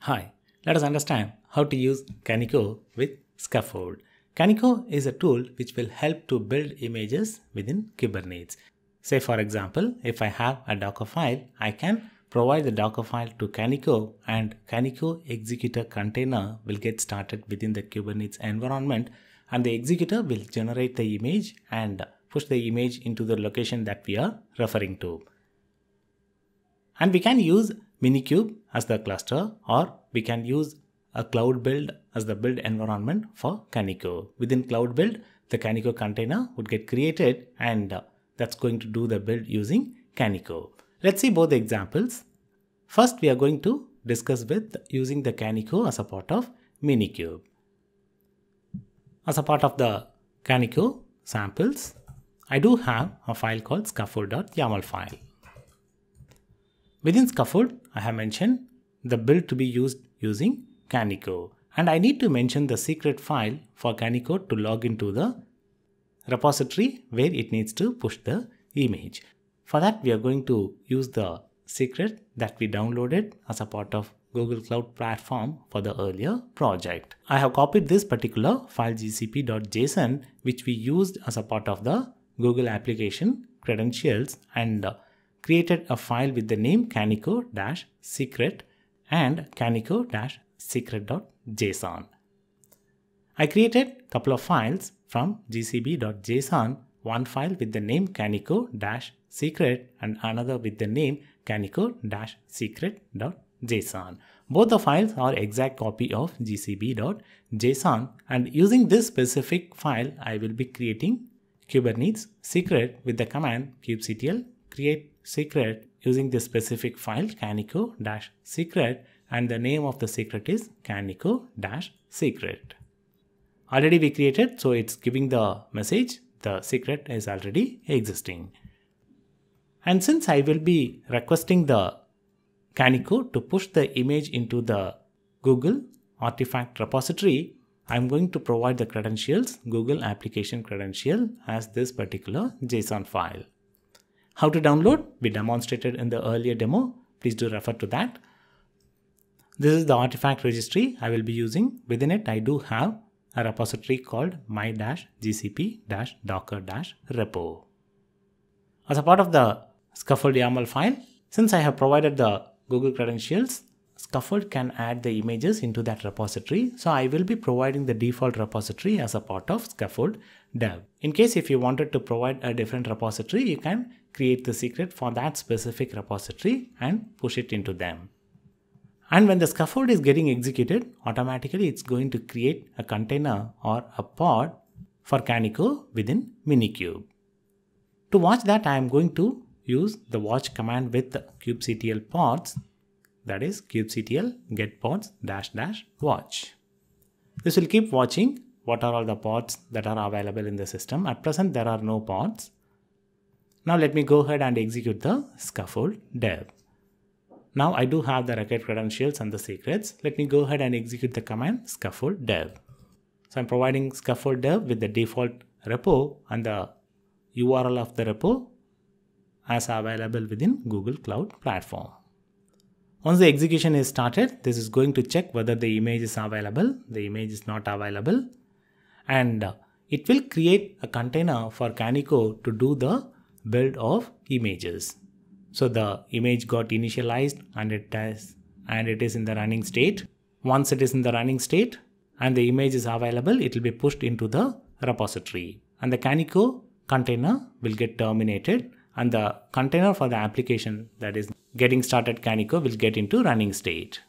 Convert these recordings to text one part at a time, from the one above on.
Hi, let us understand how to use Kaniko with Skaffold. Kaniko is a tool which will help to build images within Kubernetes. Say for example, if I have a Docker file, I can provide the Docker file to Kaniko and Kaniko executor container will get started within the Kubernetes environment and the executor will generate the image and push the image into the location that we are referring to. And we can use Minikube as the cluster or we can use a cloud build as the build environment for Kaniko. Within cloud build, the Kaniko container would get created and uh, that's going to do the build using Kaniko. Let's see both examples. First, we are going to discuss with using the Kaniko as a part of Minikube. As a part of the Kaniko samples, I do have a file called skaffold.yaml file. Within Skaffold, I have mentioned the build to be used using Kaniko. and I need to mention the secret file for Kaniko to log into the repository where it needs to push the image. For that, we are going to use the secret that we downloaded as a part of Google Cloud Platform for the earlier project. I have copied this particular file gcp.json which we used as a part of the Google application credentials and created a file with the name kaniko-secret and kaniko-secret.json. I created a couple of files from gcp.json, one file with the name kaniko-secret and another with the name kaniko-secret.json. Both the files are exact copy of gcp.json and using this specific file I will be creating Kubernetes secret with the command kubectl create secret using this specific file kaniko-secret and the name of the secret is kaniko-secret. Already we created so it's giving the message the secret is already existing. And since I will be requesting the Kaniko to push the image into the Google artifact repository, I'm going to provide the credentials, Google application credential as this particular JSON file. How to download? We demonstrated in the earlier demo. Please do refer to that. This is the artifact registry I will be using. Within it, I do have a repository called my-gcp-docker-repo. As a part of the Skaffold YAML file, since I have provided the Google credentials, Skaffold can add the images into that repository. So I will be providing the default repository as a part of Skaffold dev. In case if you wanted to provide a different repository, you can create the secret for that specific repository and push it into them. And when the skaffold is getting executed, automatically it's going to create a container or a pod for Kaniko within Minikube. To watch that, I am going to use the watch command with kubectl pods that is kubectl get pods dash dash watch. This will keep watching what are all the pods that are available in the system. At present, there are no pods. Now let me go ahead and execute the skaffold dev. Now I do have the record credentials and the secrets. Let me go ahead and execute the command skaffold dev. So I'm providing skaffold dev with the default repo and the URL of the repo as available within Google Cloud Platform. Once the execution is started, this is going to check whether the image is available. The image is not available. And uh, it will create a container for Kaniko to do the build of images. So the image got initialized and it has and it is in the running state. Once it is in the running state and the image is available, it will be pushed into the repository. And the Kaniko container will get terminated and the container for the application that is getting started Kaniko will get into running state.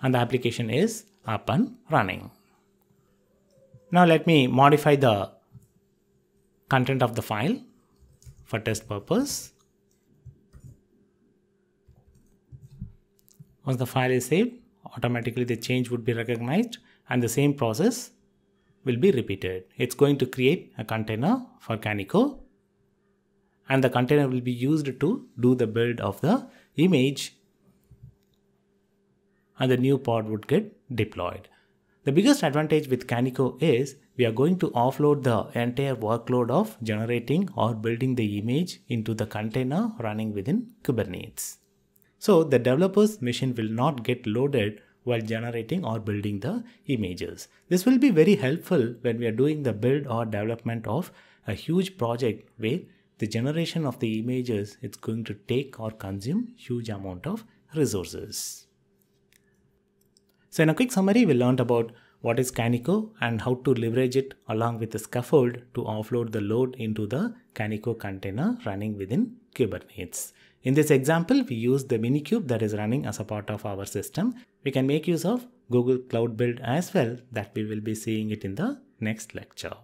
And the application is up and running. Now let me modify the content of the file for test purpose. Once the file is saved, automatically the change would be recognized and the same process will be repeated. It's going to create a container for Kaniko and the container will be used to do the build of the image and the new pod would get deployed. The biggest advantage with Kaniko is we are going to offload the entire workload of generating or building the image into the container running within Kubernetes. So the developer's machine will not get loaded while generating or building the images. This will be very helpful when we are doing the build or development of a huge project where the generation of the images it's going to take or consume huge amount of resources. So in a quick summary, we learned about what is Kaniko and how to leverage it along with the skaffold to offload the load into the Kaniko container running within Kubernetes. In this example, we use the Minikube that is running as a part of our system. We can make use of Google Cloud Build as well that we will be seeing it in the next lecture.